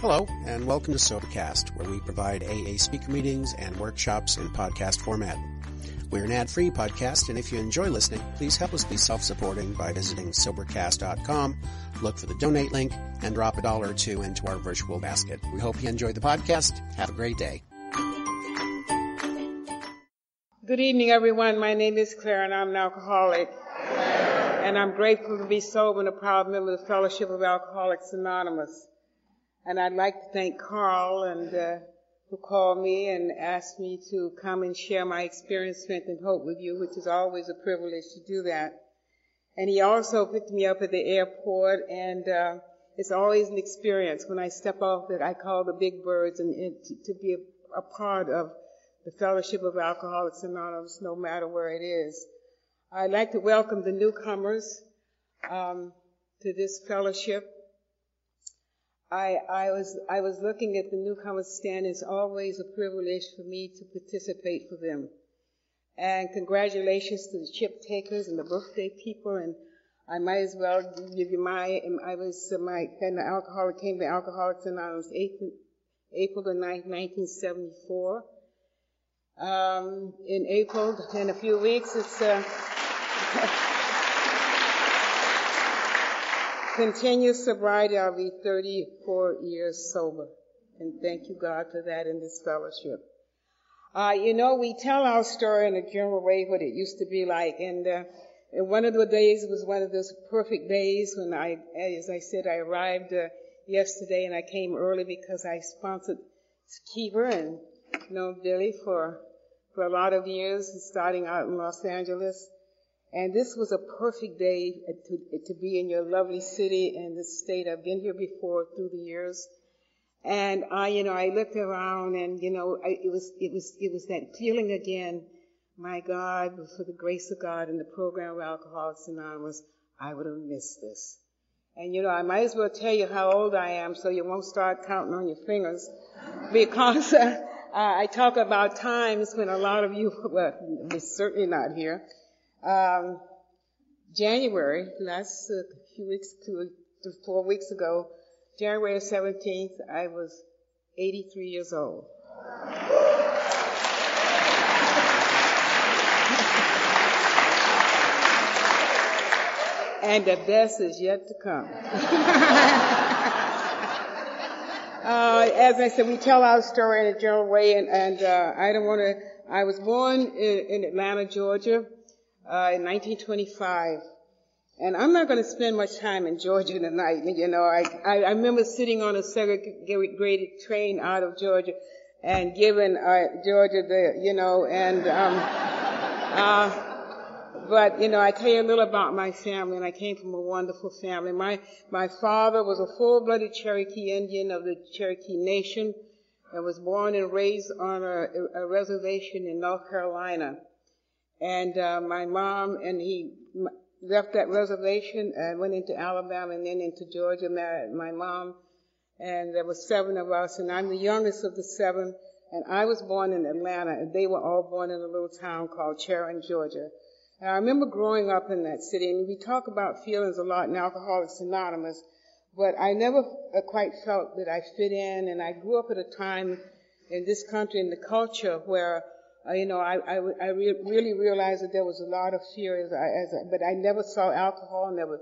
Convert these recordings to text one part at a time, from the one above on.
Hello, and welcome to Sobercast, where we provide AA speaker meetings and workshops in podcast format. We're an ad-free podcast, and if you enjoy listening, please help us be self-supporting by visiting Sobercast.com, look for the donate link, and drop a dollar or two into our virtual basket. We hope you enjoy the podcast. Have a great day. Good evening, everyone. My name is Clara, and I'm an alcoholic. And I'm grateful to be sober and a proud member of the Fellowship of Alcoholics Anonymous. And I'd like to thank Carl and uh, who called me and asked me to come and share my experience, strength, and hope with you, which is always a privilege to do that. And he also picked me up at the airport, and uh, it's always an experience when I step off that I call the big birds, and, and to, to, be a, a part of the Fellowship of Alcoholics Anonymous, no matter where it is. I'd like to welcome the newcomers um, to this fellowship. I, I was I was looking at the newcomers stand. It's always a privilege for me to participate for them. And congratulations to the chip takers and the birthday people. And I might as well give you my. I was uh, my and the alcoholic came to Alcoholics Anonymous April the 9th, 1974. Um, in April, in a few weeks, it's. Uh, continuous sobriety, I'll be 34 years sober. And thank you, God, for that in this fellowship. Uh, you know, we tell our story in a general way what it used to be like. And, uh, and one of the days was one of those perfect days when I, as I said, I arrived uh, yesterday and I came early because I sponsored Keeper and you know Billy for for a lot of years, starting out in Los Angeles. And this was a perfect day to, to be in your lovely city and this state. I've been here before through the years. And I, you know, I looked around and, you know, I, it was, it was, it was that feeling again. My God, for the grace of God and the program of Alcoholics Anonymous, I would have missed this. And you know, I might as well tell you how old I am so you won't start counting on your fingers because uh, I talk about times when a lot of you, well, certainly not here, um, January, last uh, few weeks, two to four weeks ago, January 17th, I was 83 years old. and the best is yet to come. uh, as I said, we tell our story in a general way, and, and uh, I don't want to. I was born in, in Atlanta, Georgia uh, in 1925. And I'm not going to spend much time in Georgia tonight. You know, I, I, I remember sitting on a segregated train out of Georgia and giving uh, Georgia the, you know, and, um, uh, but you know, I tell you a little about my family, and I came from a wonderful family. My my father was a full-blooded Cherokee Indian of the Cherokee Nation, and was born and raised on a, a reservation in North Carolina. And uh, my mom and he left that reservation and went into Alabama and then into Georgia, married my mom. And there were seven of us, and I'm the youngest of the seven. And I was born in Atlanta, and they were all born in a little town called Sharon, Georgia. And I remember growing up in that city, and we talk about feelings a lot in Alcoholics Anonymous, but I never uh, quite felt that I fit in, and I grew up at a time in this country in the culture where uh, you know, I, I, I re- really realized that there was a lot of fear as I, as I, but I never saw alcohol, never.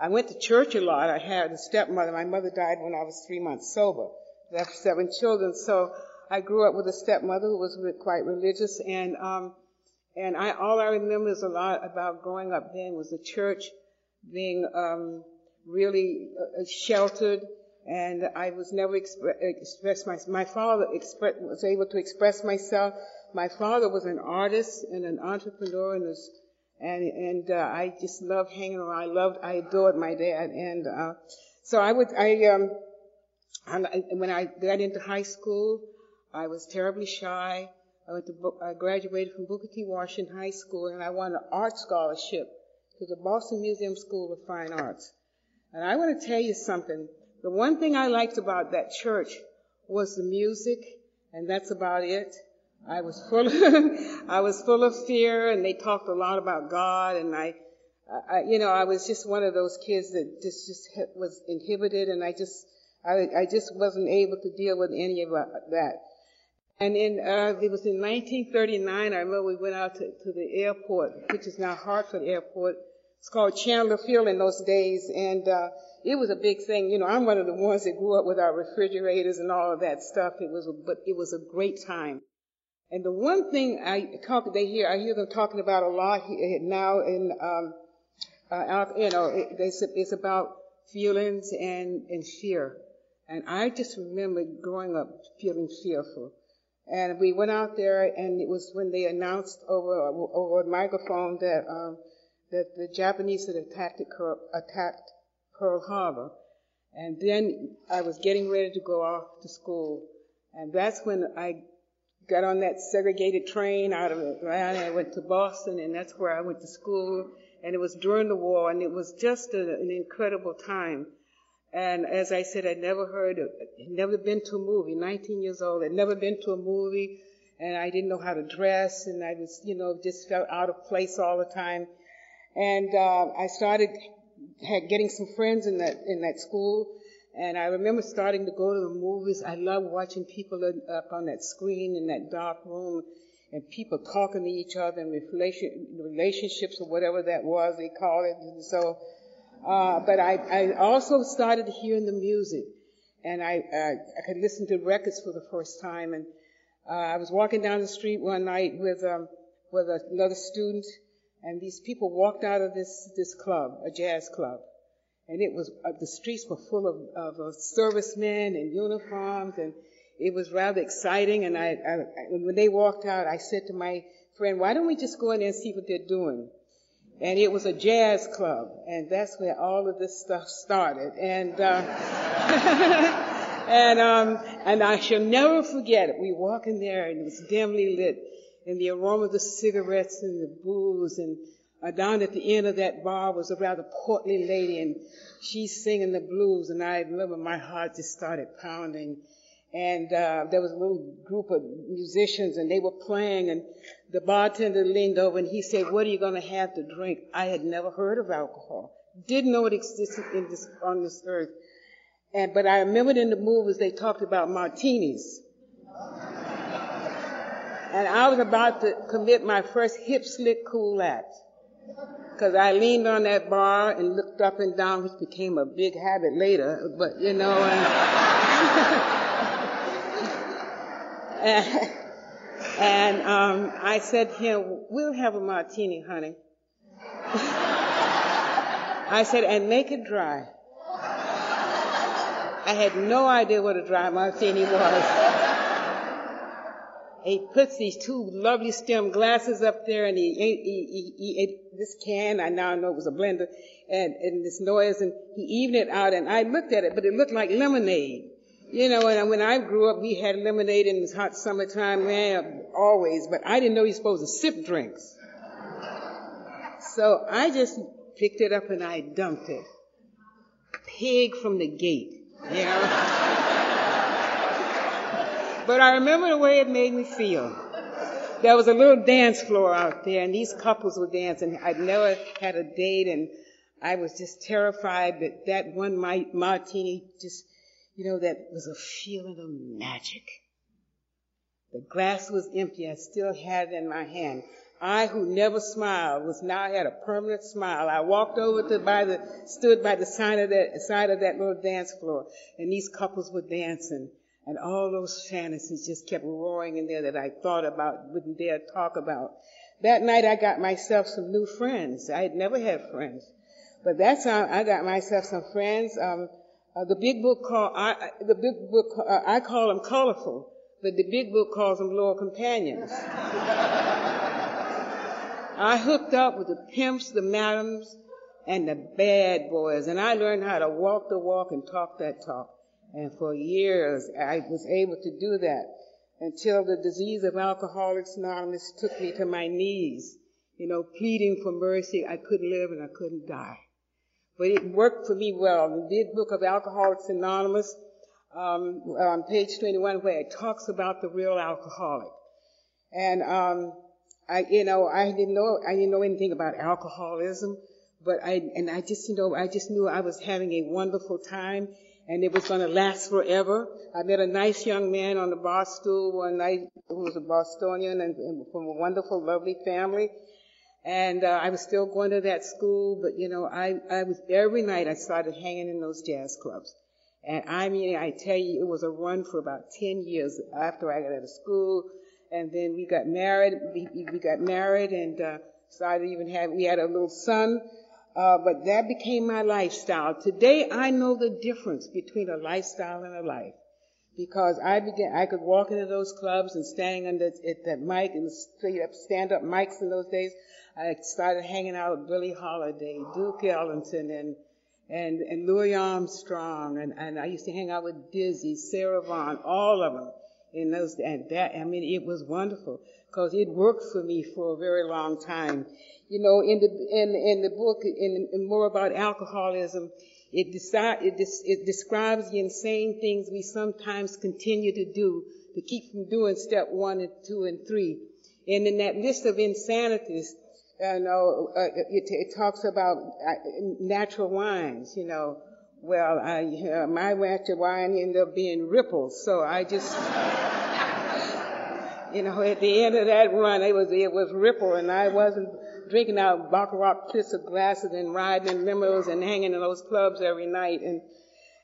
I went to church a lot. I had a stepmother. My mother died when I was three months sober. Left seven children, so I grew up with a stepmother who was quite religious, and um, and I all I remember is a lot about growing up then was the church being um, really uh, sheltered, and I was never expre- express my my father was able to express myself my father was an artist and an entrepreneur and was, and, and, uh, I just loved hanging around. I loved, I adored my dad. And, uh, so I would, I, um, I, when I got into high school, I was terribly shy. I went to, I graduated from Booker T. Washington High School and I won an art scholarship to the Boston Museum School of Fine Arts. And I want to tell you something. The one thing I liked about that church was the music, and that's about it. I was full of, I was full of fear and they talked a lot about God and I, I, you know, I was just one of those kids that just, just was inhibited and I just, I, I just wasn't able to deal with any of that. And in, uh, it was in 1939, I remember we went out to, to the airport, which is now Hartsfield Airport. It's called Candler Field in those days, and, uh, it was a big thing. You know, I'm one of the ones that grew up with our refrigerators and all of that stuff. It was, a, but it was a great time. And the one thing I talk, they hear, I hear them talking about a lot now in, um, uh, you know, it, it's about feelings and, and fear. And I just remember growing up feeling fearful. And we went out there, and it was when they announced over over a microphone that um, that the Japanese had attacked attacked Pearl Harbor. And then I was getting ready to go off to school, and that's when I got on that segregated train out of Atlanta. I went to Boston, and that's where I went to school. And it was during the war, and it was just a, an incredible time. And as I said, I'd never heard, never been to a movie. 19 years old, I'd never been to a movie, and I didn't know how to dress, and I was, you know, just felt out of place all the time. And uh, I started had getting some friends in that in that school, and I remember starting to go to the movies. I love watching people up on that screen in that dark room, and people talking to each other and relation, relationships or whatever that was they call it. And so uh, but I, I also started hearing the music, and I, uh, I could listen to records for the first time. And uh, I was walking down the street one night with um, with another student, and these people walked out of this this club, a jazz club, and it was uh, the streets were full of, of servicemen in uniforms, and it was rather exciting. And I, I, when they walked out, I said to my friend, "Why don't we just go in there and see what they're doing?" and it was a jazz club, and that's where all of this stuff started. And uh, and um, and I shall never forget it. We walk in there, and it was dimly lit, and the aroma of the cigarettes and the booze, and uh, down at the end of that bar was a rather portly lady, and she's singing the blues, and I remember my heart just started pounding. And uh, there was a little group of musicians and they were playing and the bartender leaned over and he said what are you going to have to drink? I had never heard of alcohol. Didn't know it existed this, on this earth. And but i remembered in the movies they talked about martinis. And i was about to commit my first hip slick cool act because I leaned on that bar and looked up and down, which became a big habit later. But you know, and and, um, I said to him, we'll have a martini, honey. I said, and make it dry. I had no idea what a dry martini was. He puts these two lovely stem glasses up there and he he, he, he this can, I now know it was a blender, and, and this noise, and he evened it out, and I looked at it, but it looked like lemonade. You know, and when I grew up, we had lemonade in the hot summertime, man, always, but I didn't know you're supposed to sip drinks. So I just picked it up and I dumped it. Pig from the gate, you know. But I remember the way it made me feel. There was a little dance floor out there and these couples were dancing. I'd never had a date and I was just terrified that that one martini just you know, that was a feeling of magic. The glass was empty. I still had it in my hand. I, who never smiled, was now had a permanent smile. I walked over to by the, stood by the side of that, side of that little dance floor, and these couples were dancing. And all those fantasies just kept roaring in there that I thought about, wouldn't dare talk about. That night I got myself some new friends. I had never had friends. But that's how I got myself some friends. Um, uh, the big book call I, the big book uh, I call them colorful, but the big book calls them loyal companions. I hooked up with the pimps, the madams, and the bad boys, and I learned how to walk the walk and talk that talk. And for years, I was able to do that until the disease of Alcoholics Anonymous took me to my knees, you know, pleading for mercy. I couldn't live and I couldn't die but it worked for me well. The big book of Alcoholics Anonymous, um, on page 21, where it talks about the real alcoholic. And, um, I, you know, I didn't know, I didn't know anything about alcoholism, but I, and I just, you know, I just knew I was having a wonderful time. And it was going to last forever. I met a nice young man on the bar stool one night who was a Bostonian and, and from a wonderful, lovely family. And uh, I was still going to that school, but you know, I, I was every night I started hanging in those jazz clubs. And I mean, I tell you, it was a run for about 10 years after I got out of school. And then we got married, we, we got married and, uh, started even have, we had a little son uh, but that became my lifestyle. Today, I know the difference between a lifestyle and a life because I began. I could walk into those clubs and standing under at that mic and stand up mics in those days. I started hanging out with Billie Holiday, Duke Ellington, and and and Louis Armstrong, and and I used to hang out with Dizzy, Sarah Vaughan, all of them in those. And that I mean, it was wonderful because it worked for me for a very long time. You know, in the in in the book, in, in more about alcoholism, it, decide it, des- it describes the insane things we sometimes continue to do to keep from doing step one and two and three. And in that list of insanities, you know, uh, it, it, talks about uh, natural wines. You know, well, I, uh, my natural wine ended up being ripples, so I just. you know, at the end of that run, it was it was ripple, and I wasn't drinking out baccarat crystal glasses and riding in limos and hanging in those clubs every night. And,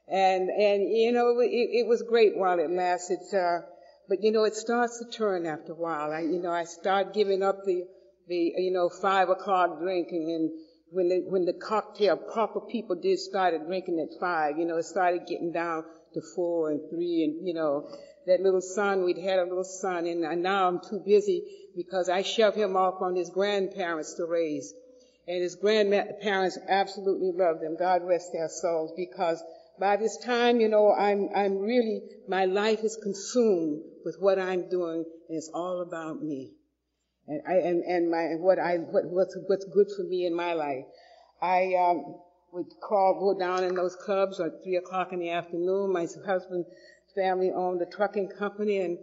and, and, you know, it, it was great while it lasted. Uh, but, you know, it starts to turn after a while. I, you know, I start giving up the, the, you know, five o'clock drinking and when the, when the cocktail proper people did started drinking at five, you know, it started getting down to four and three and, you know, that little son, we'd had a little son and now I'm too busy because I shoved him off on his grandparents to raise. And his grandparents absolutely loved him. God rest their souls because by this time, you know, I'm, I'm really, my life is consumed with what I'm doing and it's all about me. And I, and, and my, what I, what, what's, what's good for me in my life. I, um, would call, go down in those clubs at three o'clock in the afternoon. My husband's family owned a trucking company and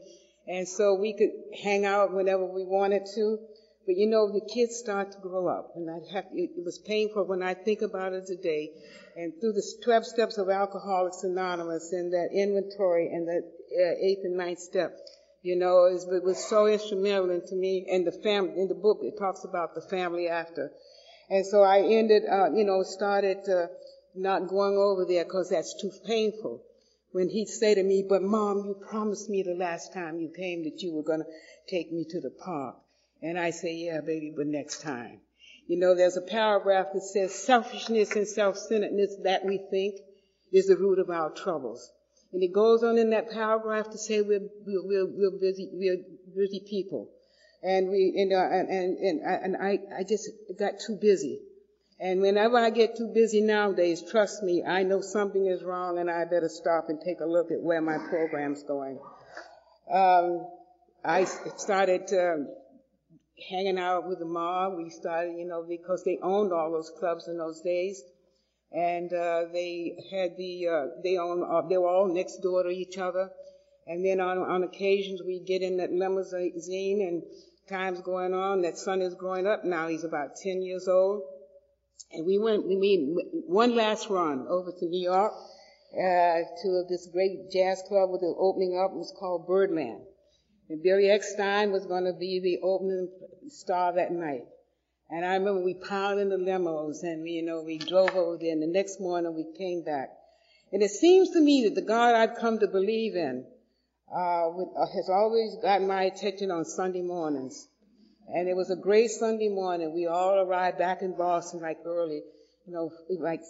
and so we could hang out whenever we wanted to. But you know, the kids start to grow up, and I have, it, it was painful when I think about it today. And through the 12 steps of Alcoholics Anonymous and that inventory and that uh, eighth and ninth step, you know, it was, so instrumental to me. And the family, in the book, it talks about the family after. And so I ended, uh, you know, started uh, not going over there because that's too painful when he'd say to me, but mom, you promised me the last time you came that you were going to take me to the park. And I say, yeah, baby, but next time. You know, there's a paragraph that says selfishness and self-centeredness that we think is the root of our troubles. And it goes on in that paragraph to say we're, we're, we're busy, we're busy people. And we, you know, and, and, and, and I, I just got too busy. And whenever I get too busy nowadays, trust me, I know something is wrong and I better stop and take a look at where my program's going. Um, I started uh, hanging out with the mob. We started, you know, because they owned all those clubs in those days. And uh, they had the, uh, they owned, uh, they were all next door to each other. And then on, on occasions we get in that limousine and time's going on. That son is growing up now. He's about 10 years old. And we went, we made one last run over to New York, uh, to this great jazz club with the opening up. It was called Birdland. And Billy Eckstine was going to be the opening star that night. And I remember we piled in the limos and, you know, we drove over there and the next morning we came back. And it seems to me that the God I've come to believe in, uh, with, uh, has always gotten my attention on Sunday mornings. And it was a great Sunday morning. We all arrived back in Boston like early, you know, like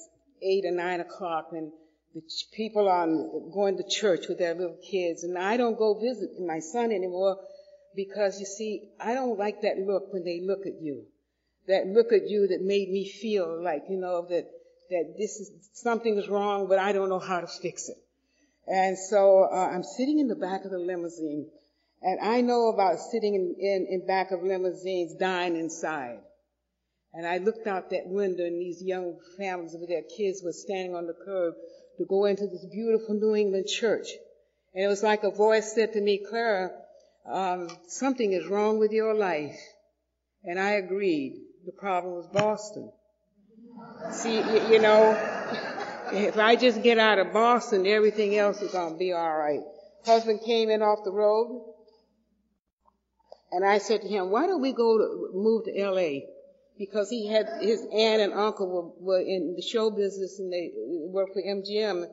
eight or nine o'clock and the people are going to church with their little kids. And I don't go visit my son anymore because you see, I don't like that look when they look at you. That look at you that made me feel like, you know, that, that this is, something is wrong, but I don't know how to fix it. And so uh, I'm sitting in the back of the limousine and I know about sitting in, in, in back of limousines dying inside. And I looked out that window and these young families with their kids were standing on the curb to go into this beautiful New England church. And it was like a voice said to me, Clara, um, something is wrong with your life. And I agreed. The problem was Boston. See, you, know, if I just get out of Boston, everything else is going to be all right. Husband came in off the road, and I said to him, why don't we go to move to L.A.? Because he had his aunt and uncle were, were in the show business and they worked for MGM.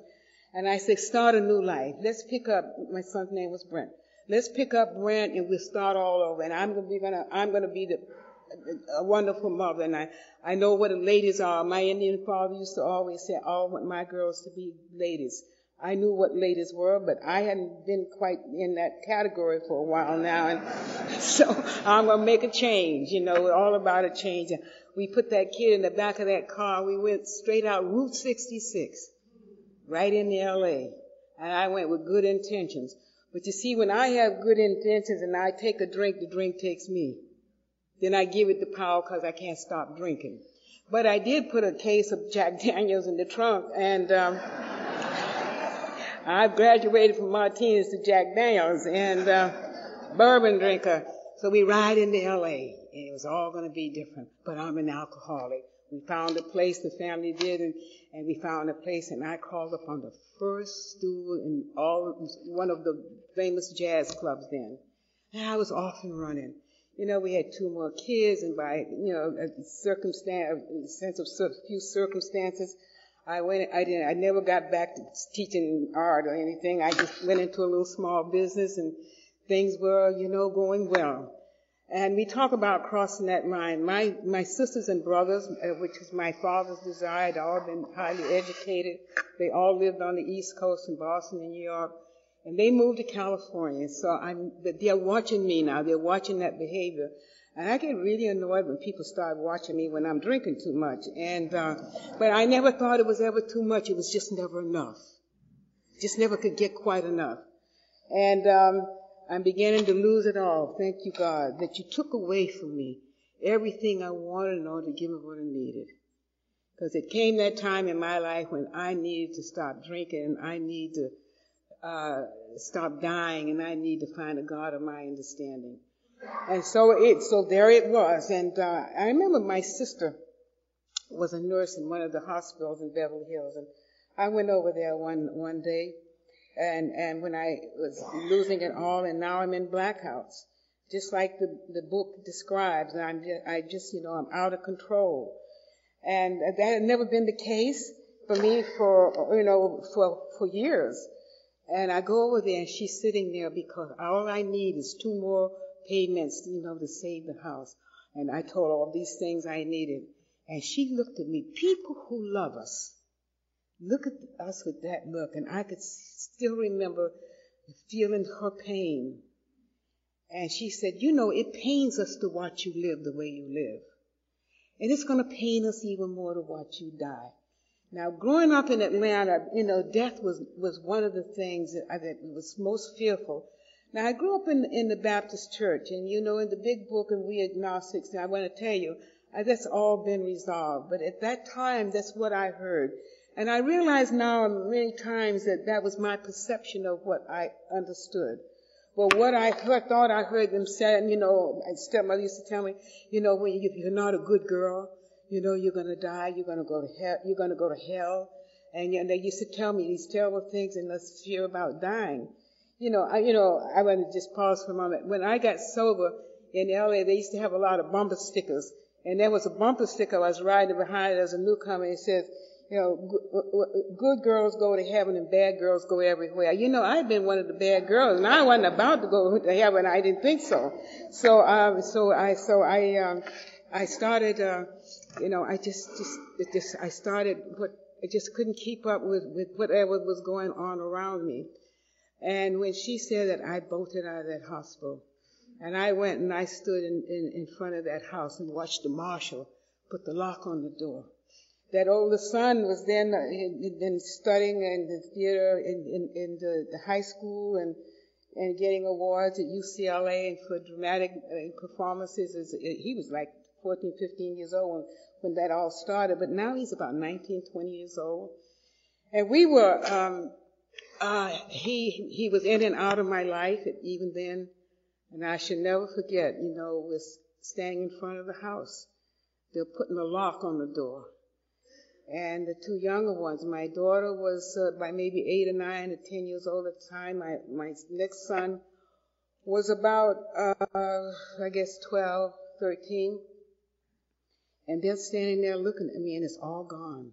And I said, start a new life. Let's pick up. My son's name was Brent. Let's pick up Brent and we'll start all over. And I'm gonna be gonna I'm gonna be the a wonderful mother, and I, I know what the ladies are. My Indian father used to always say, I want my girls to be ladies. I knew what ladies were, but I hadn't been quite in that category for a while now, and so I'm gonna make a change. You know, all about a change. We put that kid in the back of that car. We went straight out Route 66, right in the L.A., and I went with good intentions. But you see, when I have good intentions and I take a drink, the drink takes me. Then I give it the power because I can't stop drinking. But I did put a case of Jack Daniels in the trunk, and um, I've graduated from martinis to Jack Daniels and uh, bourbon drinker. So we ride into L.A. and it was all going to be different. But I'm an alcoholic. We found a place, the family did, and, and we found a place, and I called up on the first stool in all one of the famous jazz clubs then. And I was off and running you know, we had two more kids, and by you know a circumstance, a sense of a few circumstances, I went. I didn't. I never got back to teaching art or anything. I just went into a little small business, and things were, you know, going well. And we talk about crossing that line. My my sisters and brothers, uh, which was my father's desire, had all been highly educated. They all lived on the East Coast in Boston and New York. And they moved to California. So I'm, they're watching me now. They're watching that behavior. And I get really annoyed when people start watching me when I'm drinking too much. And, uh, but I never thought it was ever too much. It was just never enough. Just never could get quite enough. And, um, I'm beginning to lose it all. Thank you, God, that you took away from me everything I wanted in order to give me what I needed. Because it came that time in my life when I needed to stop drinking and I needed to uh, stop dying and I need to find a God of my understanding. And so it, so there it was. And, uh, I remember my sister was a nurse in one of the hospitals in Beverly Hills and I went over there one, one day and, and when I was losing it all and now I'm in blackouts. Just like the, the book describes, and I'm just, I just, you know, I'm out of control. And that had never been the case for me for, you know, for, for years. And I go over there and she's sitting there because all I need is two more payments, you know, to save the house. And I told her all these things I needed. And she looked at me. People who love us look at us with that look. And I could still remember feeling her pain. And she said, you know, it pains us to watch you live the way you live. And it's going to pain us even more to watch you die. Now, growing up in Atlanta, you know, death was, was one of the things that, I, that was most fearful. Now, I grew up in, in the Baptist church, and you know, in the big book, and we agnostics, and I want to tell you, that's all been resolved. But at that time, that's what I heard. And I realize now many times that that was my perception of what I understood. Well, what I heard, thought I heard them say, you know, my stepmother used to tell me, you know, when you, you're not a good girl, you know you're going to die, you're going to go to hell, you're going to go to hell. And, and they used to tell me these terrible things and this fear about dying. You know, I, you know, I want to just pause for a moment. When I got sober in LA, they used to have a lot of bumper stickers. And there was a bumper sticker I was riding behind as a newcomer. It says, you know, good girls go to heaven and bad girls go everywhere. You know, I've been one of the bad girls, and I wasn't about to go to heaven. I didn't think so. So, um, so I, so I, um, I started, uh, you know, I just, just, it just, I started what, I just couldn't keep up with, with whatever was going on around me. And when she said that, I bolted out of that hospital. And I went and I stood in, in, in front of that house and watched the marshal put the lock on the door. That older son was then, uh, then studying in the theater in, in, in the, the high school and, and getting awards at UCLA and for dramatic uh, performances. He was like 14, 15 years old when, that all started, but now he's about 19, 20 years old. And we were, um, uh, he, he was in and out of my life even then. And I should never forget, you know, was standing in front of the house. They're putting a lock on the door. and the two younger ones. My daughter was uh, by maybe eight or nine or ten years old at the time. My my next son was about uh, I guess 12, 13. And they're standing there looking at me, and it's all gone.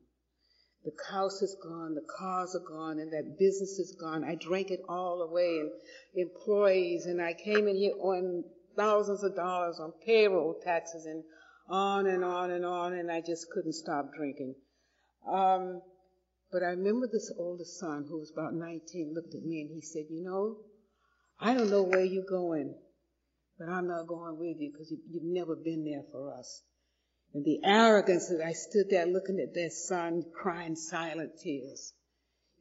The house is gone, the cars are gone, and that business is gone. I drank it all away, and employees, and I came in here on thousands of dollars on payroll taxes, and on and on and on, and I just couldn't stop drinking. Um, but I remember this oldest son, who was about 19, looked at me and he said, You know, I don't know where you're going, but I'm not going with you because you, you've never been there for us. And the arrogance that I stood there looking at their son crying silent tears.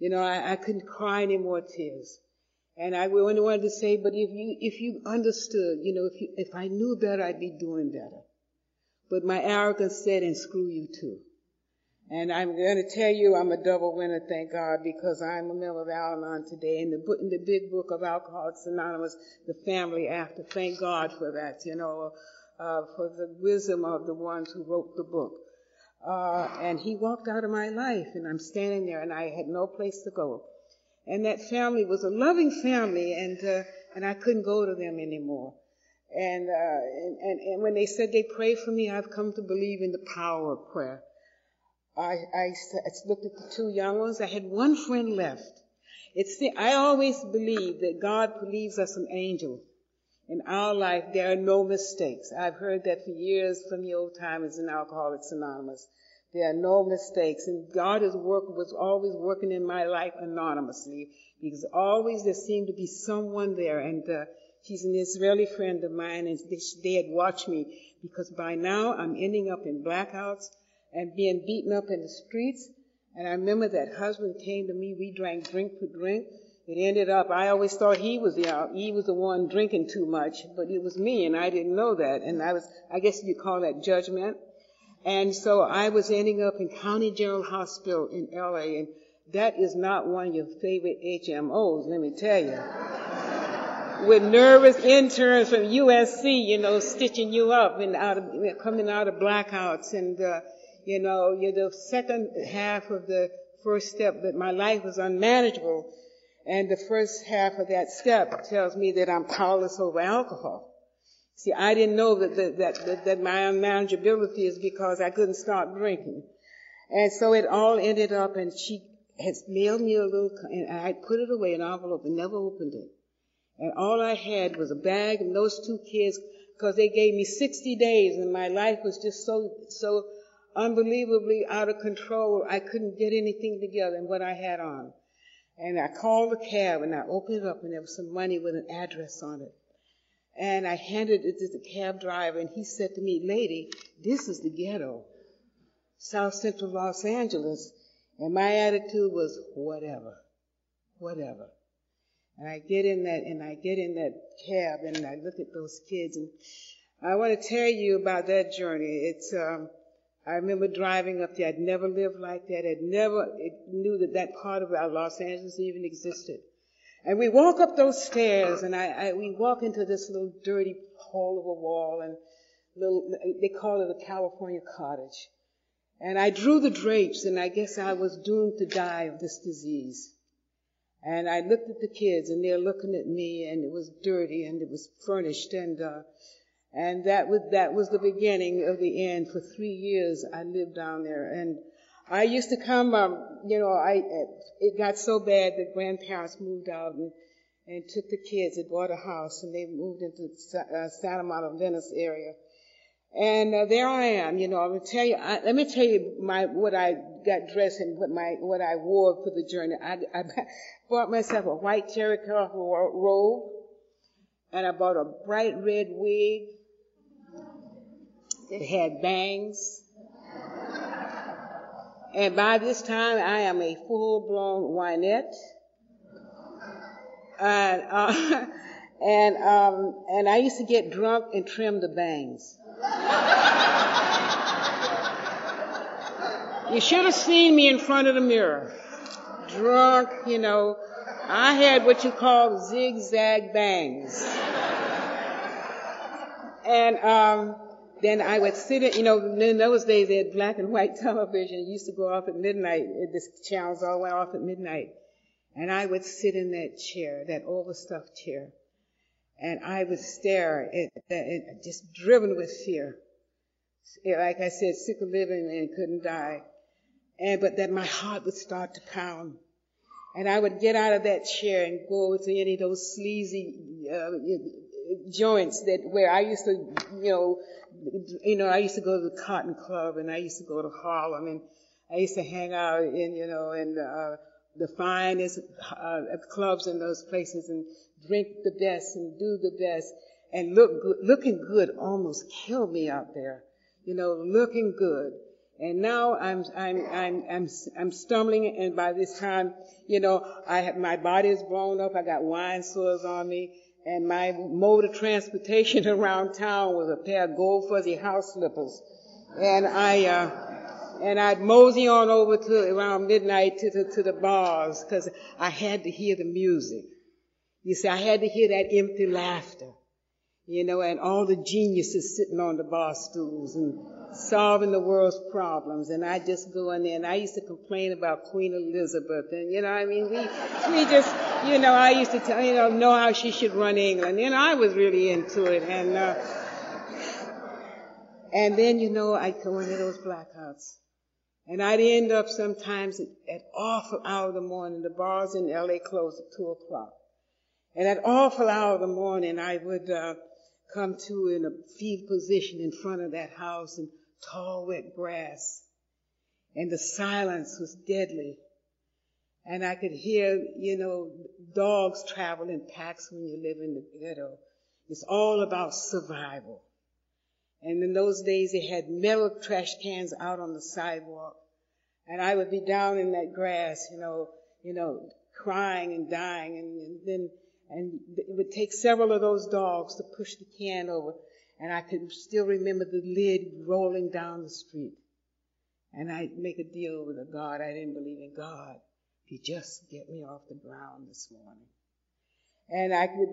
You know, I, I couldn't cry any more tears. And I wanted to say, but if you, if you understood, you know, if you, if I knew better, I'd be doing better. But my arrogance said, and screw you too. And I'm going to tell you I'm a double winner, thank God, because I'm a member of Al-Anon today. In the, book, in the big book of Alcoholics Anonymous, the family after, thank God for that, you know, uh, for the wisdom of the ones who wrote the book. Uh, and he walked out of my life, and I'm standing there, and I had no place to go. And that family was a loving family, and uh, and I couldn't go to them anymore. And, uh, and, and and when they said they prayed for me, I've come to believe in the power of prayer. I, I, looked at the two young ones. I had one friend left. It's the, I always believe that God leaves us an angel in our life, there are no mistakes. I've heard that for years from the old timers in Alcoholics Anonymous. There are no mistakes. And God is work, was always working in my life anonymously because always there seemed to be someone there. And uh, she's an Israeli friend of mine and they, they had watched me because by now I'm ending up in blackouts and being beaten up in the streets. And I remember that husband came to me. We drank drink for drink. It ended up, I always thought he was the, he was the one drinking too much, but it was me and I didn't know that. And I was, I guess you call that judgment. And so I was ending up in County General Hospital in LA and that is not one of your favorite HMOs, let me tell you. With nervous interns from USC, you know, stitching you up and out of, coming out of blackouts and, uh, you know, you're the second half of the first step that my life was unmanageable and the first half of that step tells me that I'm powerless over alcohol. See, I didn't know that, that, that, that, my unmanageability is because I couldn't stop drinking. And so it all ended up and she has mailed me a little, and I put it away in an envelope and never opened it. And all I had was a bag and those two kids, because they gave me 60 days and my life was just so, so unbelievably out of control. I couldn't get anything together and what I had on. And I called the cab and I opened it up and there was some money with an address on it. And I handed it to the cab driver and he said to me, lady, this is the ghetto, South Central Los Angeles. And my attitude was, whatever, whatever. And I get in that, and I get in that cab and I look at those kids and I want to tell you about that journey. It's, um, I remember driving up there. I'd never lived like that. I'd never knew that that part of our Los Angeles even existed. And we walk up those stairs, and I, I we walk into this little dirty hole of a wall, and little, they call it a California cottage. And I drew the drapes, and I guess I was doomed to die of this disease. And I looked at the kids, and they're looking at me, and it was dirty, and it was furnished, and uh, and that was, that was the beginning of the end. For three years, I lived down there. And I used to come, um, you know, I, it got so bad that grandparents moved out and, and took the kids and bought a house and they moved into uh, Santa Monica, Venice area. And uh, there I am, you know. I'm gonna tell you. I, let me tell you my what I got dressed and what my what I wore for the journey. I, I bought myself a white terry cloth robe, and I bought a bright red wig, it had bangs. And by this time, I am a full-blown whinette. And, uh, and, um, and I used to get drunk and trim the bangs. you should have seen me in front of the mirror. Drunk, you know. I had what you call zigzag bangs. And, um, then I would sit in, you know, in those days they had black and white television. It used to go off at midnight. The channels all went off at midnight. And I would sit in that chair, that overstuffed chair. And I would stare at, at just driven with fear. Like I said, sick of living and couldn't die. And, but that my heart would start to pound. And I would get out of that chair and go to any of those sleazy uh, joints that where I used to, you know, you know, I used to go to the Cotton Club and I used to go to Harlem and I used to hang out in, you know, in uh, the finest uh, clubs in those places and drink the best and do the best and look good, looking good almost killed me out there, you know, looking good. And now I'm, I'm, I'm, I'm, I'm stumbling and by this time, you know, I have, my body is blown up. I got wine sores on me and my mode of transportation around town was a pair of gold fuzzy house slippers. And I, uh, and I'd mosey on over to around midnight to the, to the bars because I had to hear the music. You see, I had to hear that empty laughter, you know, and all the geniuses sitting on the bar stools and solving the world's problems. And I just go in there and I used to complain about Queen Elizabeth and, you know, I mean, we, we just, you know, I used to tell, you know, know how she should run England. And I was really into it. And, uh, and then, you know, I'd go into those blackouts. And I'd end up sometimes at, awful hour of the morning. The bars in LA closed at two o'clock. And at awful hour of the morning, I would, uh, come to in a fetal position in front of that house and tall wet grass. And the silence was deadly. And I could hear, you know, dogs travel in packs when you live in the ghetto. It's all about survival. And in those days they had metal trash cans out on the sidewalk. And I would be down in that grass, you know, you know, crying and dying and, and then, and it would take several of those dogs to push the can over and I could still remember the lid rolling down the street. And I'd make a deal with a God. I didn't believe in God. He just get me off the ground this morning. And I could,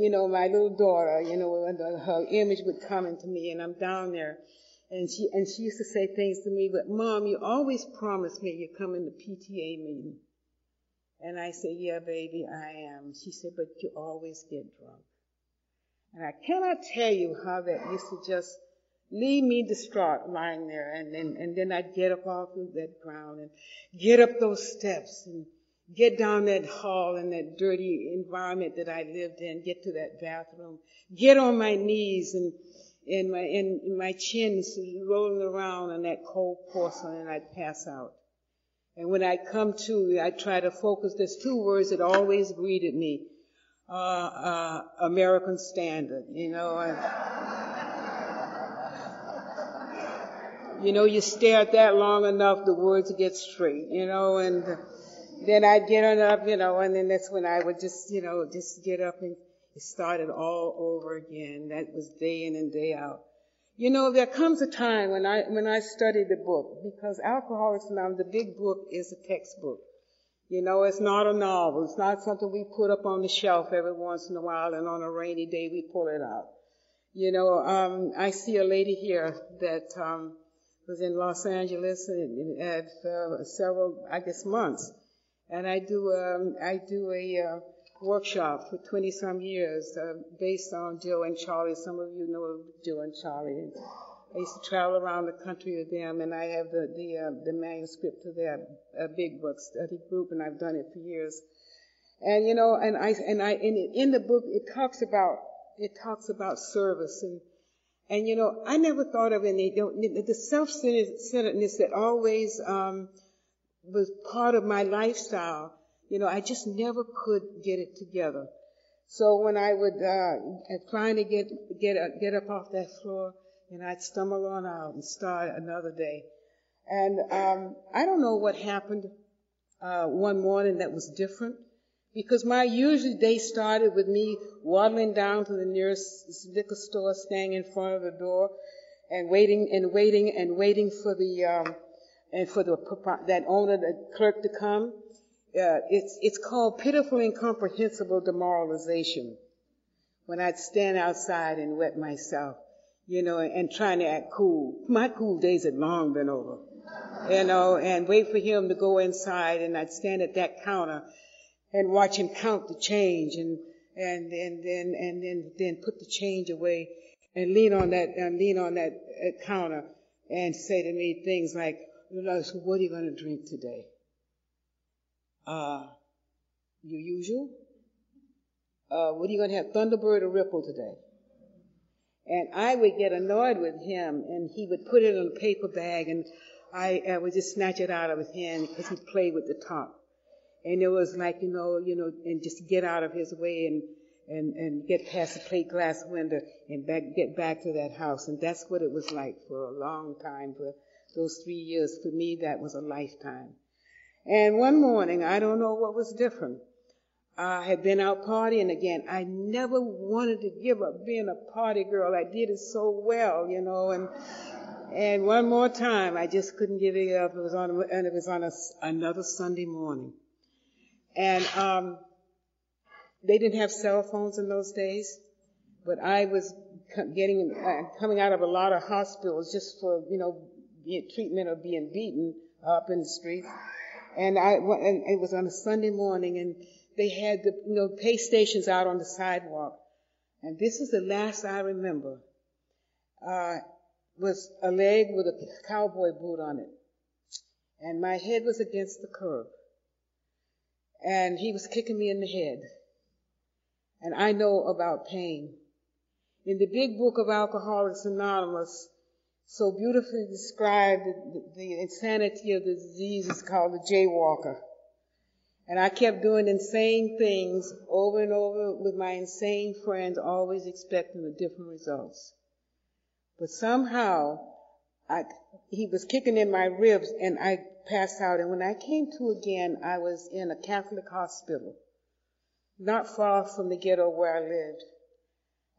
you know, my little daughter, you know, her image would come into me and I'm down there. And she, and she used to say things to me, but mom, you always promised me you'd come in the PTA meeting. And I said, yeah, baby, I am. She said, but you always get drunk. And I cannot tell you how that used to just leave me distraught lying there. And then, and then I'd get up off of that ground and get up those steps and get down that hall in that dirty environment that I lived in, get to that bathroom, get on my knees and, and my, and my chin rolling around on that cold porcelain and I'd pass out. And when I come to, I try to focus. There's two words that always greeted me uh, uh, American Standard, you know. And, you know, you stare at that long enough, the words get straight, you know, and then I'd get on up, you know, and then that's when I would just, you know, just get up and start it started all over again. That was day in and day out. You know, there comes a time when I, when I study the book, because Alcoholics Anonymous, the big book is a textbook. You know, it's not a novel. It's not something we put up on the shelf every once in a while and on a rainy day we pull it out. You know, um, I see a lady here that um, was in Los Angeles at uh, several, I guess, months, and I do um, I do a uh, workshop for 20 some years uh, based on Joe and Charlie. Some of you know Joe and Charlie. I used to travel around the country with them, and I have the the, uh, the manuscript to their uh, big book study group, and I've done it for years. And you know, and I and I in, in the book it talks about it talks about service and and you know I never thought of any the self-centeredness that always um, was part of my lifestyle. You know, I just never could get it together. So when I would uh, trying to get get get up off that floor and I'd stumble on out and start another day. And um, I don't know what happened uh, one morning that was different because my usual day started with me waddling down to the nearest liquor store, staying in front of the door, and waiting and waiting and waiting for the um, and for the that owner, the clerk, to come. Uh, it's it's called pitiful incomprehensible demoralization. When I'd stand outside and wet myself you know, and trying to act cool. My cool days had long been over, you know, and wait for him to go inside and I'd stand at that counter and watch him count the change and, and, and then, and then, then put the change away and lean on that, and lean on that uh, counter and say to me things like, what are you going to drink today? Uh, your usual? Uh, what are you going to have, Thunderbird or Ripple today? And I would get annoyed with him, and he would put it in a paper bag, and I, I would just snatch it out of his hand because he'd play with the top. And it was like, you know, you know, and just get out of his way and, and, and get past the plate glass window and back, get back to that house. And that's what it was like for a long time, for those three years. For me, that was a lifetime. And one morning, I don't know what was different. I had been out partying again. I never wanted to give up being a party girl. I did it so well, you know, and and one more time, I just couldn't give it up. It was on, and it was on a, another Sunday morning, and um, they didn't have cell phones in those days, but I was getting uh, coming out of a lot of hospitals just for you know treatment of being beaten up in the streets, and I and it was on a Sunday morning, and they had the you know pay stations out on the sidewalk, and this is the last I remember. Uh, was a leg with a cowboy boot on it, and my head was against the curb, and he was kicking me in the head, and I know about pain. In the big book of Alcoholics Anonymous, so beautifully described the, the insanity of the disease is called the jaywalker. And I kept doing insane things over and over with my insane friends, always expecting the different results. But somehow, I, he was kicking in my ribs and I passed out. And when I came to again, I was in a Catholic hospital, not far from the ghetto where I lived.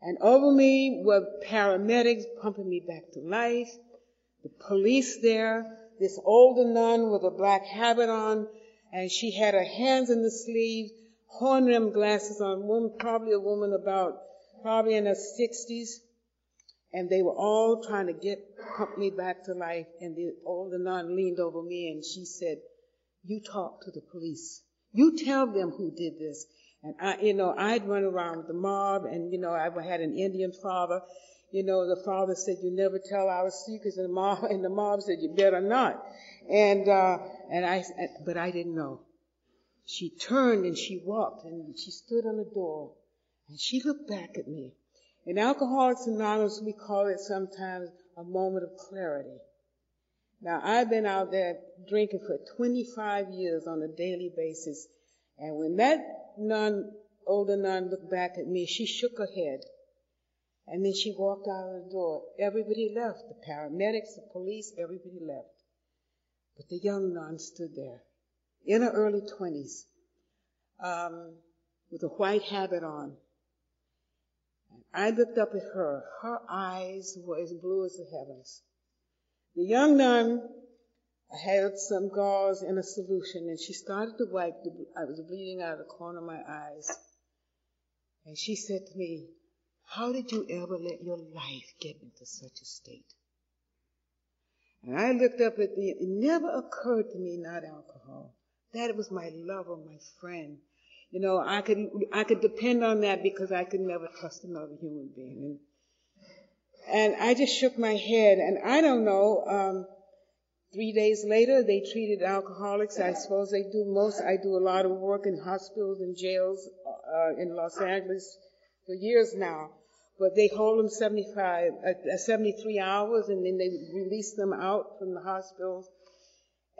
And over me were paramedics pumping me back to life, the police there, this older nun with a black habit on, and she had her hands in the sleeves, horn rimmed glasses on, woman, probably a woman about, probably in her sixties. And they were all trying to get, me back to life. And the older nun leaned over me and she said, you talk to the police. You tell them who did this. And I, you know, I'd run around with the mob and, you know, I had an Indian father. You know, the father said, you never tell our secrets. And the mob, and the mob said, you better not. And, uh, and I, but I didn't know. She turned and she walked and she stood on the door and she looked back at me. In Alcoholics Anonymous, we call it sometimes a moment of clarity. Now, I've been out there drinking for 25 years on a daily basis. And when that nun, older nun looked back at me, she shook her head. And then she walked out of the door. Everybody left. The paramedics, the police, everybody left. But the young nun stood there in her early 20s um, with a white habit on. And I looked up at her. Her eyes were as blue as the heavens. The young nun had some gauze in a solution and she started to wipe the, I was bleeding out of the corner of my eyes. And she said to me, how did you ever let your life get into such a state? And I looked up at the, it never occurred to me not alcohol. That was my lover, my friend. You know, I could, I could depend on that because I could never trust another human being. And, and I just shook my head and I don't know, um, three days later they treated alcoholics. I suppose they do most, I do a lot of work in hospitals and jails, uh, in Los Angeles for years now but they hold them 75, uh, 73 hours and then they release them out from the hospitals.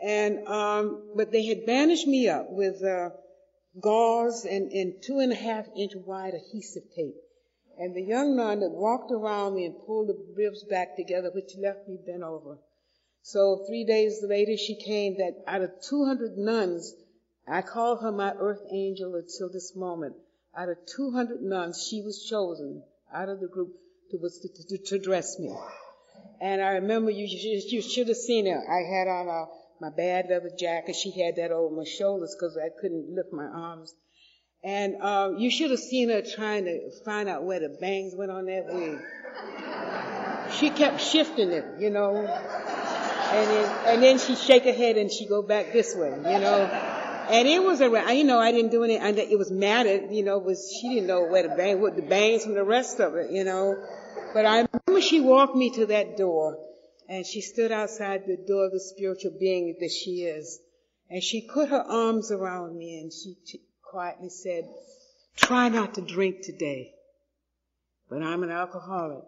And, um, but they had bandaged me up with, uh, gauze and, and two and a half inch wide adhesive tape. And the young nun that walked around me and pulled the ribs back together, which left me bent over. So three days later, she came that out of 200 nuns, I call her my earth angel until this moment. Out of 200 nuns, she was chosen out of the group to, to, to, to dress me. And I remember you, you should have seen her. I had on a, my bad leather jacket. She had that over my shoulders because I couldn't lift my arms. And uh, you should have seen her trying to find out where the bangs went on that wig. she kept shifting it, you know. And then, and then she shake her head and she'd go back this way, you know. And it was a, you know, I didn't do any, it was matted, you know, was, she didn't know where the bang, what the bangs from the rest of it, you know. But I remember she walked me to that door and she stood outside the door of the spiritual being that she is. And she put her arms around me and she, she quietly said, try not to drink today. But I'm an alcoholic.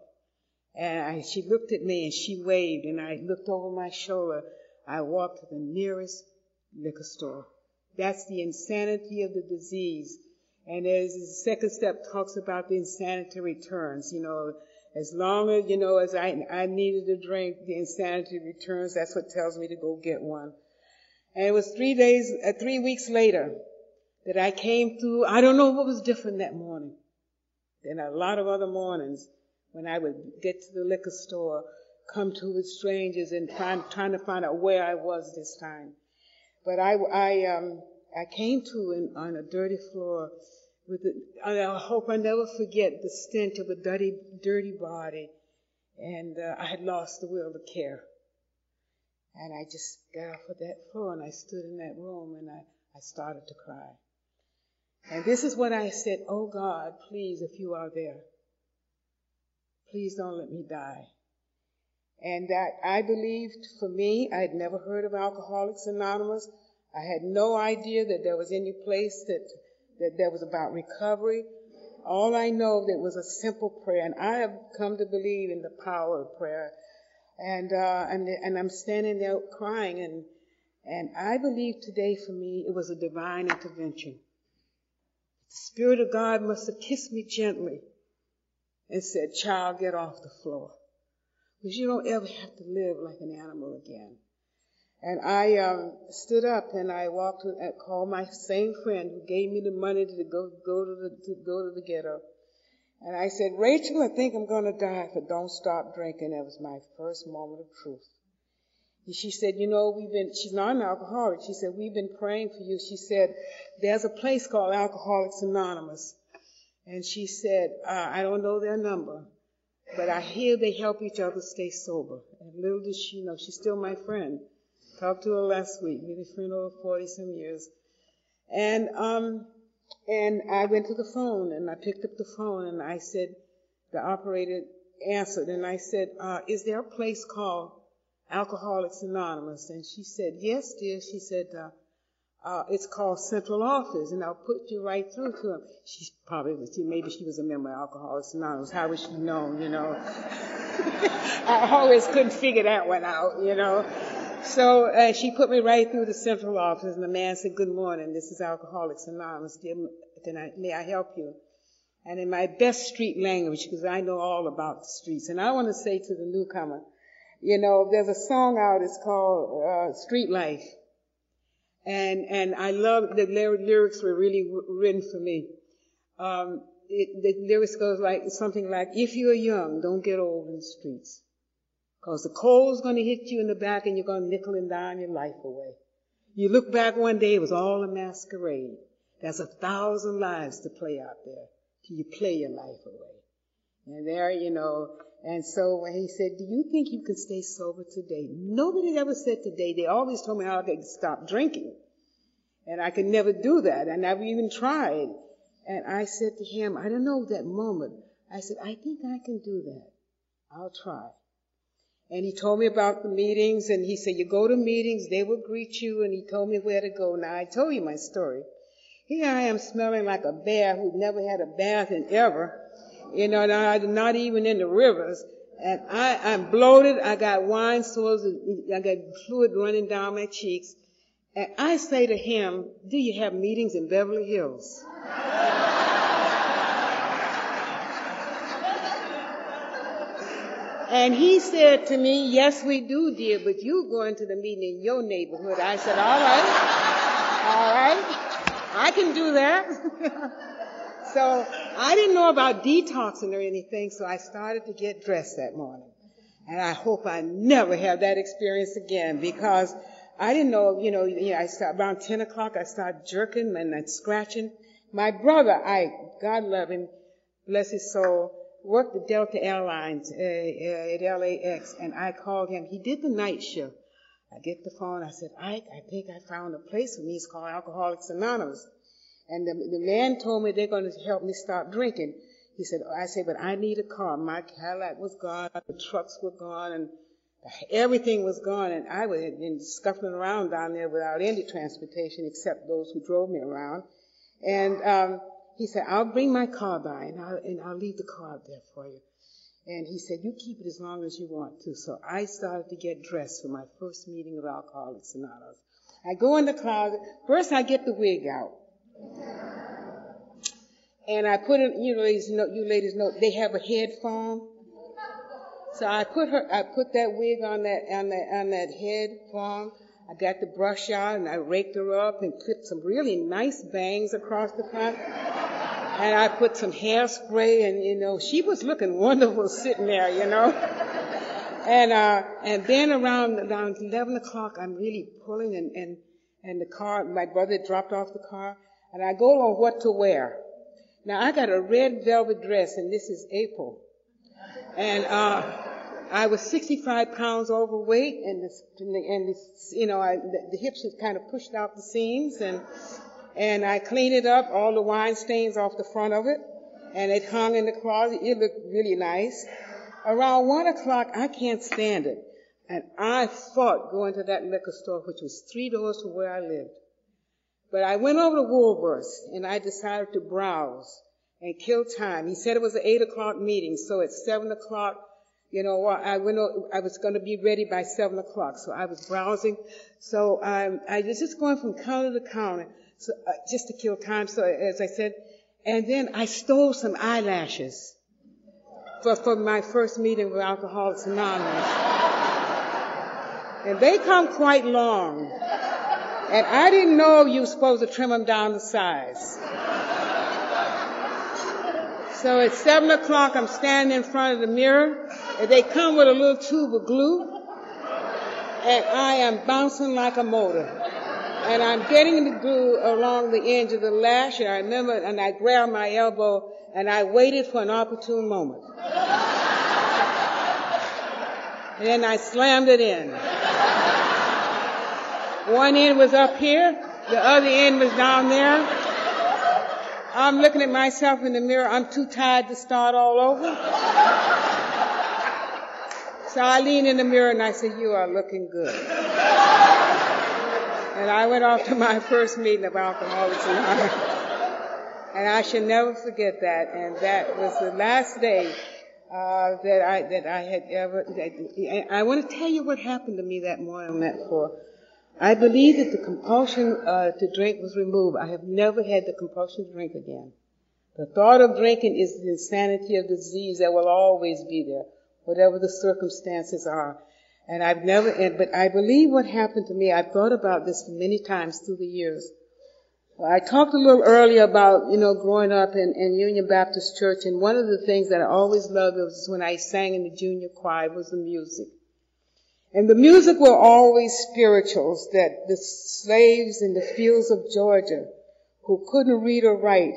And I, she looked at me and she waved and I looked over my shoulder. I walked to the nearest liquor store. That's the insanity of the disease. And as the second step talks about the insanity returns, you know, as long as, you know, as I, I needed a drink, the insanity returns. That's what tells me to go get one. And it was three days, uh, three weeks later that I came through. I don't know what was different that morning than a lot of other mornings when I would get to the liquor store, come to with strangers and trying, trying to find out where I was this time. But I, I, um, I came to in, on a dirty floor with the, I hope I never forget the stench of a dirty, dirty body. And uh, I had lost the will to care. And I just got off of that floor and I stood in that room and I, I started to cry. And this is what I said, Oh God, please, if you are there, please don't let me die. And that I believed for me, I had never heard of Alcoholics Anonymous. I had no idea that there was any place that, that there was about recovery. All I know that was a simple prayer, and I have come to believe in the power of prayer. And uh, and and I'm standing there crying, and and I believe today for me it was a divine intervention. The Spirit of God must have kissed me gently and said, "Child, get off the floor, because you don't ever have to live like an animal again." And I um, stood up and I walked and called my same friend who gave me the money to go go to the to go to the ghetto. And I said, Rachel, I think I'm going to die, if I don't stop drinking. That was my first moment of truth. And she said, you know, we've been, she's not an alcoholic. She said, we've been praying for you. She said, there's a place called Alcoholics Anonymous. And she said, uh, I don't know their number, but I hear they help each other stay sober. And little does she know, she's still my friend. Talked to her last week, maybe a friend over 40 some years. And, um, and I went to the phone and I picked up the phone and I said, the operator answered and I said, uh, is there a place called Alcoholics Anonymous? And she said, yes, dear. She said, uh, uh, it's called Central Office, and I'll put you right through to them. She probably was, maybe she was a member of Alcoholics Anonymous. How was she known, you know? I always couldn't figure that one out, you know. So uh, she put me right through the central office, and the man said, "Good morning. This is Alcoholics Anonymous. Can I, may I help you?" And in my best street language, because I know all about the streets, and I want to say to the newcomer, you know, there's a song out. It's called uh, "Street Life," and and I love the lyrics were really written for me. Um, it, the lyrics goes like something like, "If you're young, don't get old in the streets." Because the cold's to hit you in the back and you're to nickel and dime your life away. You look back one day, it was all a masquerade. There's a thousand lives to play out there till you play your life away. And there, you know, and so he said, do you think you can stay sober today? Nobody ever said today. They always told me how I could stop drinking. And I could never do that. And I never even tried. And I said to him, I don't know that moment. I said, I think I can do that. I'll try. And he told me about the meetings, and he said, You go to meetings, they will greet you, and he told me where to go. Now, I told you my story. Here I am smelling like a bear who never had a bath in ever, you know, not, not even in the rivers. And I, I'm bloated, I got wine sores, I got fluid running down my cheeks. And I say to him, Do you have meetings in Beverly Hills? And he said to me, yes, we do, dear, but you going to the meeting in your neighborhood. I said, all right, all right, I can do that. so I didn't know about detoxing or anything, so I started to get dressed that morning. And I hope I never have that experience again because I didn't know, you know, you know I start around 10 o'clock, I started jerking and scratching. My brother, I, God love him, bless his soul, worked at Delta Airlines uh, uh, at LAX, and I called him. He did the night shift. I get the phone. I said, Ike, I think I found a place for me. It's called Alcoholics Anonymous. And the, the man told me they're going to help me stop drinking. He said, I said, but I need a car. My Cadillac was gone, the trucks were gone, and everything was gone. And I was been scuffling around down there without any transportation except those who drove me around. And um, he said, I'll bring my car by and I'll, and I'll leave the car up there for you. And he said, you keep it as long as you want to. So I started to get dressed for my first meeting of Alcoholics Anonymous. I go in the closet. First I get the wig out. And I put it, you ladies know, you ladies know, they have a head foam. So I put her, I put that wig on that, on that, on that. I got the brush out and I raked her up and clipped some really nice bangs across the front and I put some hairspray, and you know, she was looking wonderful sitting there, you know. and uh, and then around around eleven o'clock, I'm really pulling, and and and the car, my brother dropped off the car, and I go on what to wear. Now I got a red velvet dress, and this is April, and uh, I was 65 pounds overweight, and this, and this, you know, I, the, the hips had kind of pushed out the seams, and and I cleaned it up, all the wine stains off the front of it, and it hung in the closet. It looked really nice. Around one o'clock, I can't stand it. And I fought going to that liquor store, which was three doors from where I lived. But I went over to Woolworth's and I decided to browse and kill time. He said it was an eight o'clock meeting, so at seven o'clock, you know, I went, I was going to be ready by seven o'clock, so I was browsing. So um, I was just going from counter to counter so, uh, just to kill time. So as I said, and then I stole some eyelashes for, for my first meeting with Alcoholics Anonymous. and they come quite long. And I didn't know you were supposed to trim them down to size. So at seven o'clock, I'm standing in front of the mirror, and they come with a little tube of glue, and I am bouncing like a motor and I'm getting the glue along the edge of the lash, and I remember, and I grabbed my elbow, and I waited for an opportune moment. and then I slammed it in. One end was up here, the other end was down there. I'm looking at myself in the mirror. I'm too tired to start all over. So I leaned in the mirror and I said, you are looking good. And I went off to my first meeting of Alcoholics Anonymous. And I shall never forget that. And that was the last day uh, that I that I had ever. That, I want to tell you what happened to me that morning on that floor. I believe that the compulsion uh, to drink was removed. I have never had the compulsion to drink again. The thought of drinking is the insanity of disease that will always be there, whatever the circumstances are. And I've never, but I believe what happened to me, I've thought about this many times through the years. I talked a little earlier about, you know, growing up in, in Union Baptist Church, and one of the things that I always loved was when I sang in the junior choir was the music. And the music were always spirituals that the slaves in the fields of Georgia who couldn't read or write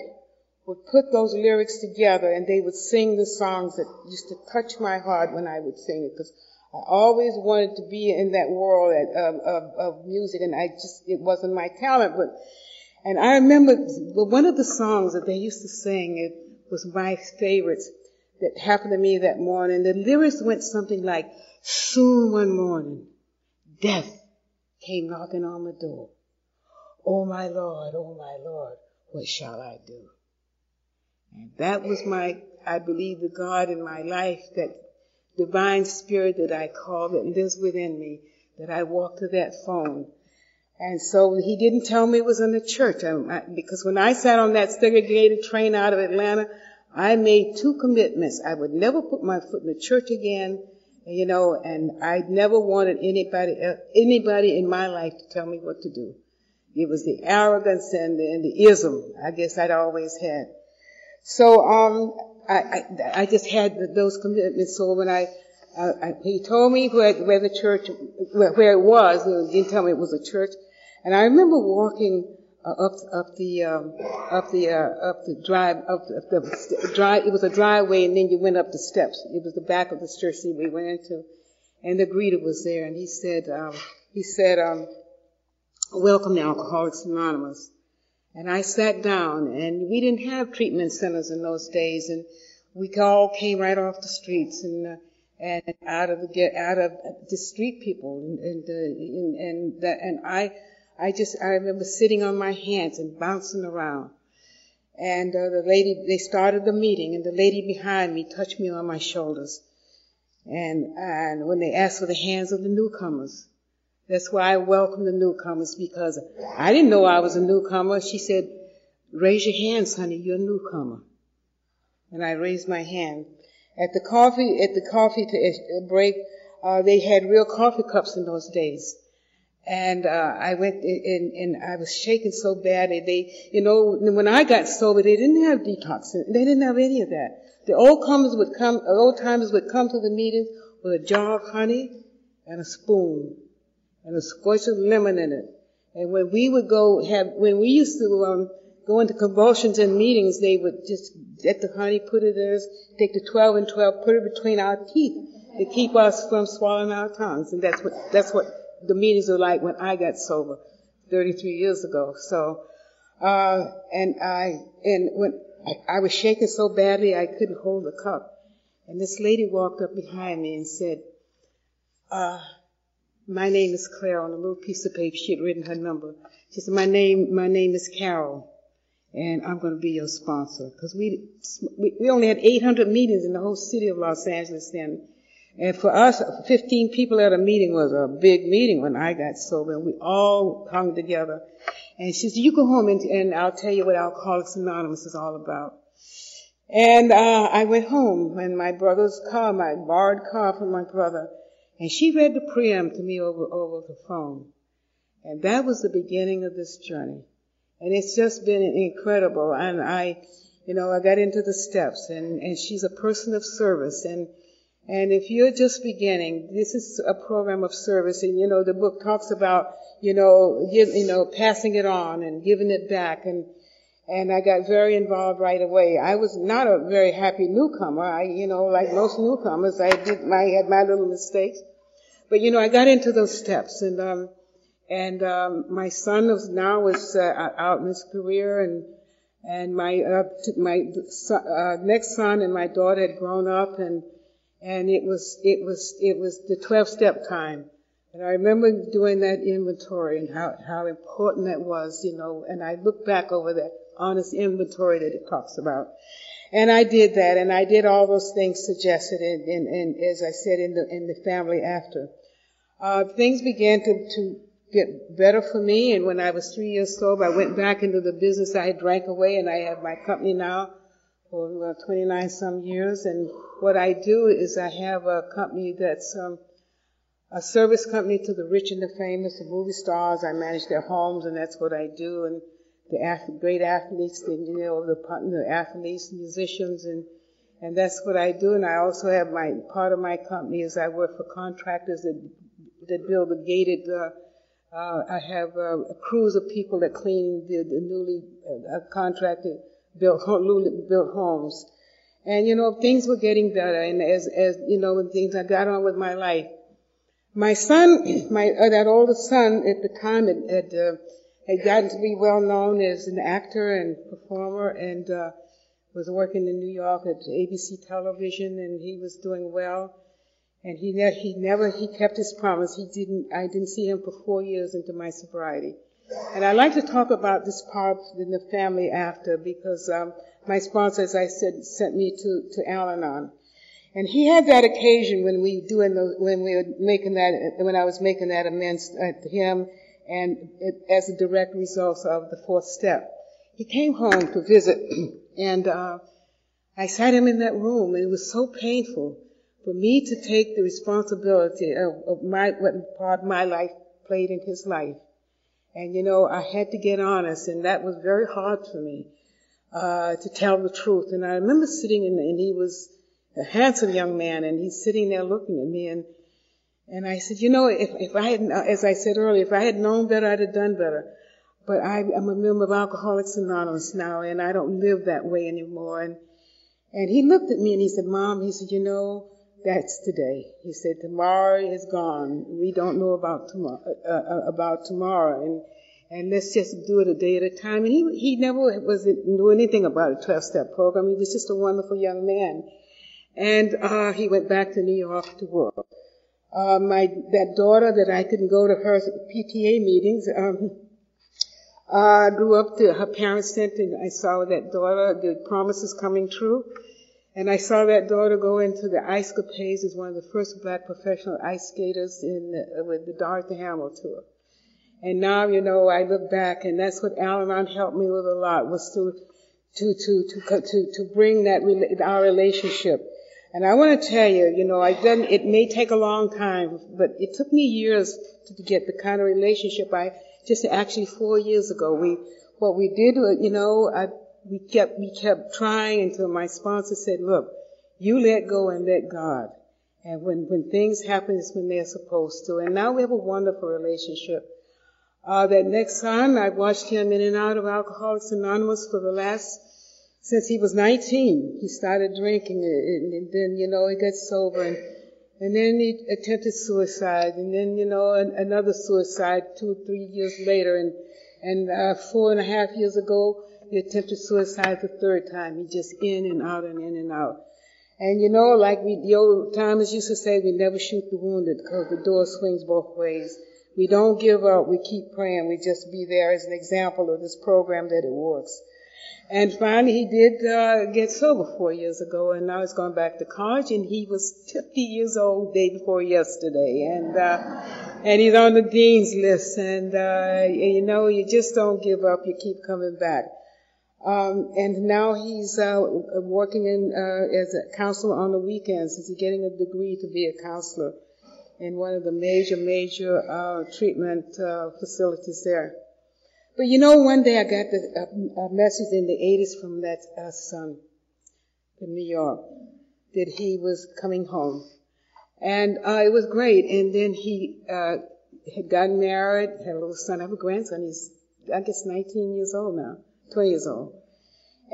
would put those lyrics together and they would sing the songs that used to touch my heart when I would sing it. Because I always wanted to be in that world of, of, of music, and I just, it wasn't my talent, but, and I remember one of the songs that they used to sing, it was my favorites that happened to me that morning. The lyrics went something like, soon one morning, death came knocking on the door. Oh my Lord, oh my Lord, what shall I do? And that was my, I believe, the God in my life that divine spirit that I call that lives within me, that I walked to that phone. And so he didn't tell me it was in the church, I, because when I sat on that segregated train out of Atlanta, I made two commitments. I would never put my foot in the church again, you know, and I never wanted anybody, anybody in my life to tell me what to do. It was the arrogance and the, and the ism, I guess I'd always had. So, um, I, I, I just had those commitments. So when I, uh, I he told me where, where the church, where, where, it was, he didn't tell me it was a church. And I remember walking uh, up up the um, up the uh, up the drive up the, the drive. It was a driveway, and then you went up the steps. It was the back of the church we went into, and the greeter was there, and he said um, he said, um, "Welcome to Alcoholics Anonymous." And I sat down, and we didn't have treatment centers in those days, and we all came right off the streets and uh, and out of the get out of the street people, and and uh, and, and that and I I just, I remember sitting on my hands and bouncing around. And uh, the lady, they started the meeting, and the lady behind me touched me on my shoulders. And, and when they asked for the hands of the newcomers, that's why I welcome the newcomers because I didn't know I was a newcomer. She said, raise your hands, honey, you're a newcomer. And I raised my hand. At the coffee, at the coffee break, uh, they had real coffee cups in those days. And uh, I went and, and I was shaking so bad. And They, you know, when I got sober, they didn't have detox. They didn't have any of that. The old comers would come, old timers would come to the meetings with a jar of honey and a spoon and a squash of lemon in it. And when we would go have, when we used to um, go into convulsions in meetings, they would just get the honey, put it in, us, take the 12 and 12, put it between our teeth to keep us from swallowing our tongues. And that's what, that's what the meetings were like when I got sober 33 years ago. So, uh, and I, and when I, I was shaking so badly I couldn't hold the cup. And this lady walked up behind me and said, uh, my name is Claire on a little piece of paper. She had written her number. She said, my name, my name is Carol and I'm going to be your sponsor. Cause we, we, we only had 800 meetings in the whole city of Los Angeles then. And for us, 15 people at a meeting was a big meeting when I got sober, and we all hung together. And she said, you go home and, and I'll tell you what Alcoholics Anonymous is all about. And uh, I went home in my brother's car, my borrowed car from my brother, and she read the preamble to me over, over the phone. And that was the beginning of this journey. And it's just been incredible. And I, you know, I got into the steps and, and she's a person of service and and if you're just beginning, this is a program of service, and you know the book talks about you know give, you know passing it on and giving it back, and and I got very involved right away. I was not a very happy newcomer. I you know like most newcomers, I did my had my little mistakes, but you know I got into those steps, and um and um my son was now was uh, out in his career, and and my uh, my uh, next son and my daughter had grown up and and it was it was it was the 12 step time. And i remember doing that inventory and how how important that was you know and i look back over that honest inventory that it talks about. And i did that and i did all those things suggested and, and, and as i said in the in the family after. Uh, things began to to get better for me and when i was three years sober i went back into the business i had drank away and i have my company now for uh, 29 some years. And what I do is I have a company that's um, a service company to the rich and the famous, the movie stars. I manage their homes, and that's what I do. And the ath- great athletes, the, you know, the, the athletes, musicians, and and that's what I do. And I also have my part of my company is I work for contractors that that build the gated. Uh, uh, I have uh, crews of people that clean the, the newly uh, contracted built, built homes. And, you know, things were getting better. And as, as, you know, when things, I got on with my life. My son, my, uh, that oldest son at the time had, had, uh, had gotten to be well known as an actor and performer and, uh, was working in New York at ABC television and he was doing well. And he, ne- he never, he kept his promise. He didn't, I didn't see him for four years into my sobriety. And I'd like to talk about this part in the family after because um, my sponsor, as I said, sent me to, to Al-Anon. And he had that occasion when we doing the, when we were making that, when I was making that amends to him and it, as a direct result of the fourth step. He came home to visit and, uh, I sat him in that room and it was so painful for me to take the responsibility of, of my, what part my life played in his life. And you know, I had to get honest, and that was very hard for me uh, to tell the truth. And I remember sitting in, and he was a handsome young man, and he's sitting there looking at me, and and I said, you know, if if I had, as I said earlier, if I had known better, I'd have done better. but I I, am a member of Alcoholics Anonymous now, and I don't live that way anymore. And and he looked at me and he said, Mom, he said, you know, that's today. He said, tomorrow is gone. We don't know about tomorrow, uh, uh, about tomorrow, and and let's just do it a day at a time. And he he never was knew anything about a 12-step program. He was just a wonderful young man, and uh, he went back to New York to work. Uh, my that daughter that I couldn't go to her PTA meetings. Um, uh, grew up to her parents sent and I saw that daughter, the promises coming true. And I saw that daughter go into the ice capades as one of the first black professional ice skaters in the, with the Dorothy Hamill tour. And now, you know, I look back and that's what Al-Anon helped me with a lot was to, to, to, to, to, to bring that, our relationship. And I want to tell you, you know, I done, it may take a long time, but it took me years to get the kind of relationship I just actually four years ago. We, what we did, you know, I, we kept, we kept trying until my sponsor said, look, you let go and let God. And when, when things happen, it's when they're supposed to. And now we have a wonderful relationship. Uh, that next time I watched him in and out of Alcoholics Anonymous for the last, since he was 19. He started drinking and, and then, you know, he got sober and and then he attempted suicide, and then, you know, an, another suicide two, three years later, and, and, uh, four and a half years ago, he attempted suicide the third time. He just in and out and in and out. And you know, like we, the old timers used to say, we never shoot the wounded because the door swings both ways. We don't give up. We keep praying. We just be there as an example of this program that it works. And finally, he did uh, get sober four years ago, and now he's going back to college. And he was 50 years old day before yesterday, and uh, and he's on the dean's list. And uh, you know, you just don't give up; you keep coming back. Um, and now he's uh, working in uh, as a counselor on the weekends. He's getting a degree to be a counselor in one of the major, major uh, treatment facilities there. But you know, one day I got the, a, a message in the 80s from that uh, son in New York that he was coming home. And uh, it was great. And then he uh, had gotten married, had a little son, I have a grandson. He's, I guess, 19 years old now, 20 years old.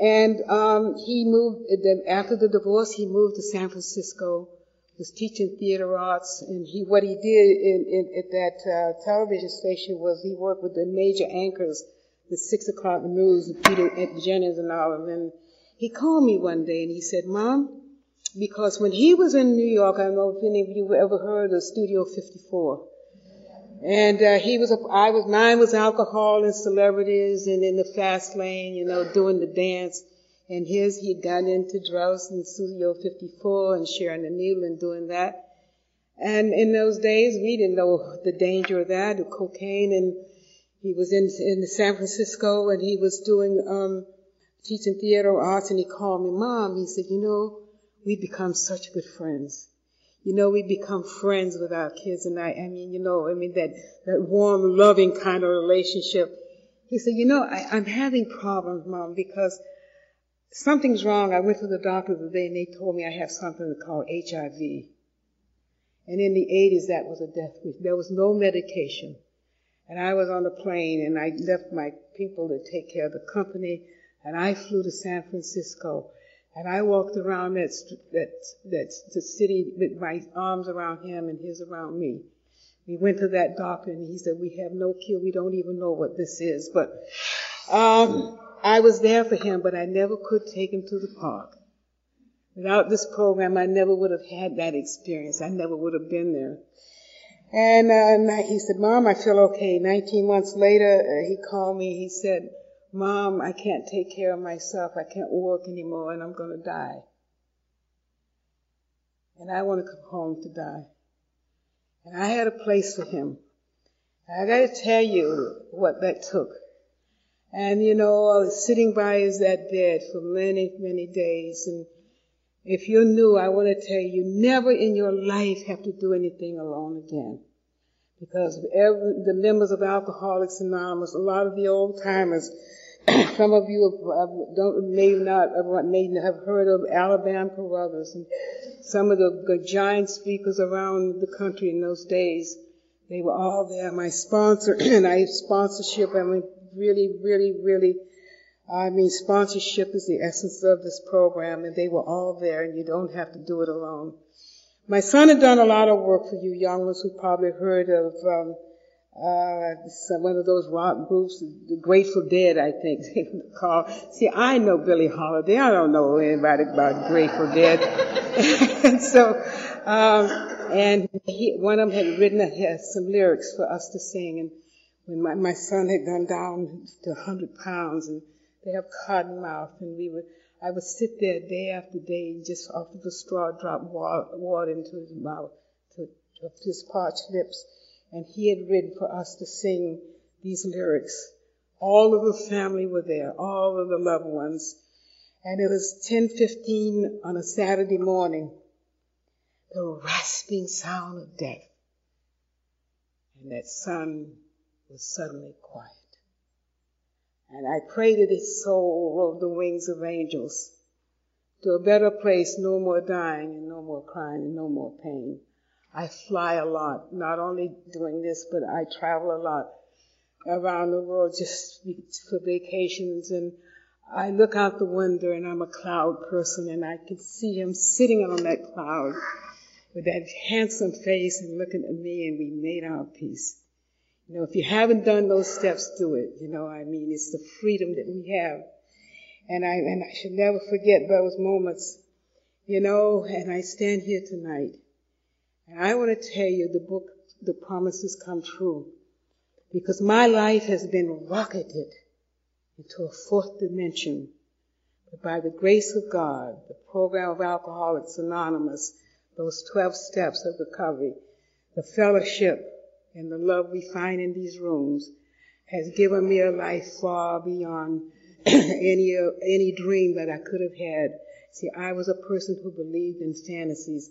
And um, he moved, then after the divorce, he moved to San Francisco was teaching theater arts, and he what he did in, in, at that uh, television station was he worked with the major anchors, the six o'clock news, Peter Jennings and all of them. He called me one day and he said, "Mom," because when he was in New York, I don't know if any of you ever heard of Studio 54. And uh, he was, a, I was, mine was alcohol and celebrities, and in the fast lane, you know, doing the dance. And his, he had gotten into drugs in Studio 54 and sharing the needle and doing that. And in those days, we didn't know the danger of that, of cocaine. And he was in, in San Francisco and he was doing, um, teaching theater arts and he called me, Mom, he said, you know, we become such good friends. You know, we become friends with our kids and I, I mean, you know, I mean, that, that warm, loving kind of relationship. He said, you know, I, I'm having problems, Mom, because something's wrong. I went to the doctor today and they told me I have something called HIV. And in the 80s, that was a death wish. There was no medication. And I was on a plane and I left my people to take care of the company and I flew to San Francisco and I walked around that, that, that, the city with my arms around him and his around me. We went to that doctor and he said, we have no cure. We don't even know what this is. But, um, I was there for him, but I never could take him to the park. Without this program, I never would have had that experience. I never would have been there. And, uh, he said, Mom, I feel okay. 19 months later, uh, he called me. He said, Mom, I can't take care of myself. I can't work anymore and I'm going to die. And I want to come home to die. And I had a place for him. I got to tell you what that took. And, you know, I was sitting by his that bed for many, many days. And if you're new, I want to tell you, never in your life have to do anything alone again. Because every, the members of Alcoholics Anonymous, a lot of the old timers, some of you have, don't, may not may have heard of Alabama Carruthers and some of the, giant speakers around the country in those days. They were all there. My sponsor and I sponsorship. I mean, really, really, really, I mean, sponsorship is the essence of this program, and they were all there, and you don't have to do it alone. My son had done a lot of work for you young ones who probably heard of um, uh, one of those rock groups, the Grateful Dead, I think they called. See, I know Billie Holiday. I don't know anybody about Grateful Dead. and so, um, and he, one of them had written a, some lyrics for us to sing. And when my, my son had gone down to 100 pounds and they have cotton mouth and we would, I would sit there day after day just off of the straw drop water into his mouth to, to his parched lips and he had written for us to sing these lyrics. All of the family were there, all of the loved ones. And it was 10:15 on a Saturday morning. The rasping sound of death. And that son was suddenly quiet. And I pray that his soul rode the wings of angels to a better place, no more dying and no more crying and no more pain. I fly a lot, not only doing this, but I travel a lot around the world just for vacations and I look out the window and I'm a cloud person and I can see him sitting on that cloud with that handsome face and looking at me and we made our peace. You know, if you haven't done those steps, do it. You know, I mean, it's the freedom that we have. And I, and I should never forget those moments, you know, and I stand here tonight and I want to tell you the book, the promises come true. Because my life has been rocketed into a fourth dimension. But by the grace of God, the program of Alcoholics Anonymous, those 12 steps of recovery, the fellowship and the love we find in these rooms has given me a life far beyond any, any dream that I could have had. See, I was a person who believed in fantasies